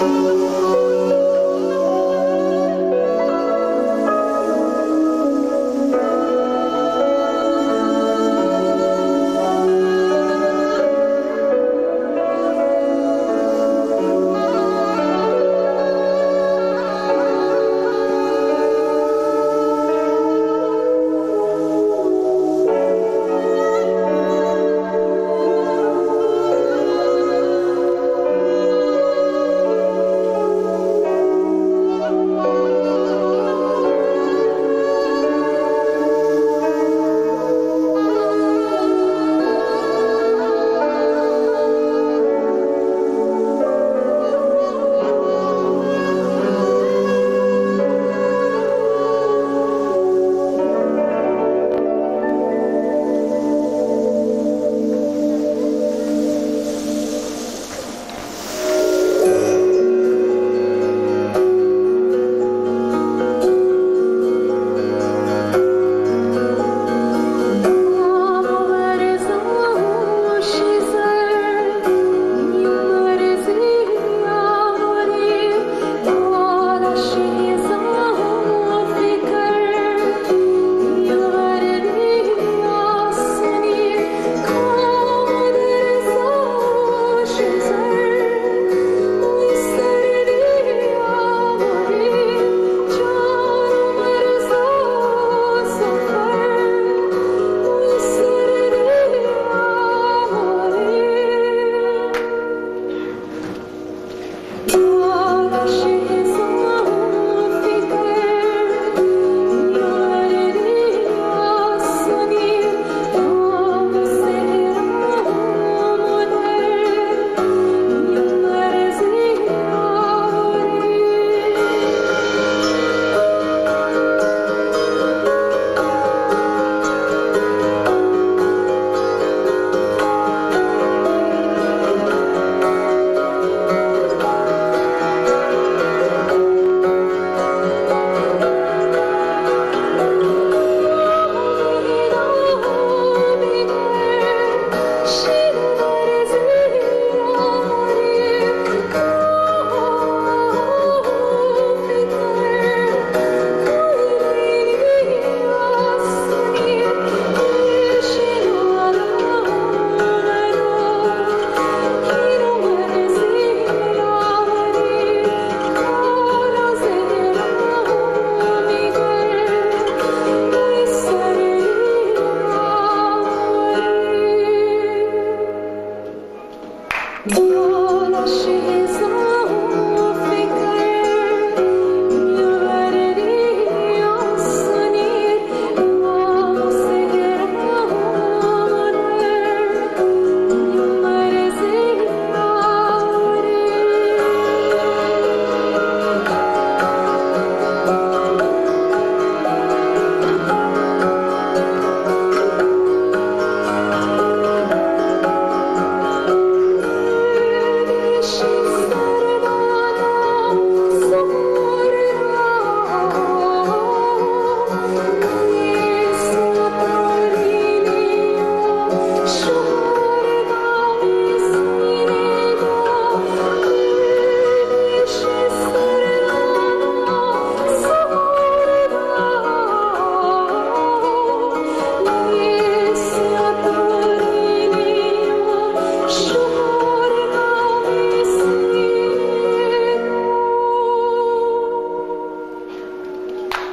Música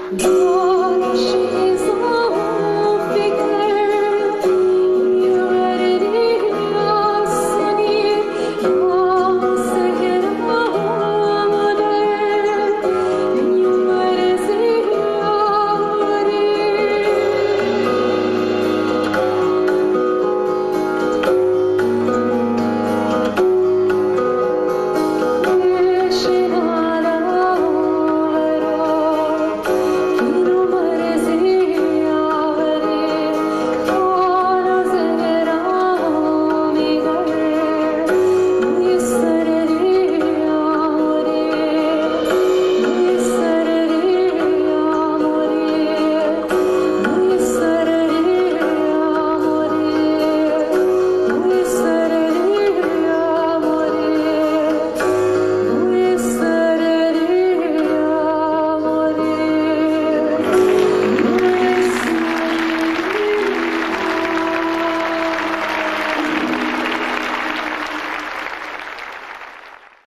Oh.